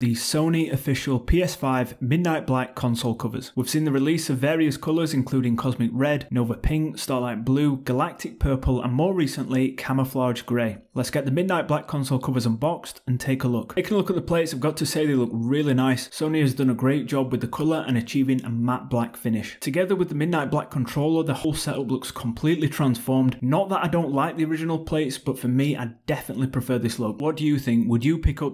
the Sony official PS5 Midnight Black console covers. We've seen the release of various colours including Cosmic Red, Nova Pink, Starlight Blue, Galactic Purple and more recently Camouflage Grey. Let's get the Midnight Black console covers unboxed and take a look. Taking a look at the plates, I've got to say they look really nice. Sony has done a great job with the colour and achieving a matte black finish. Together with the Midnight Black controller, the whole setup looks completely transformed. Not that I don't like the original plates, but for me I definitely prefer this look. What do you think? Would you pick up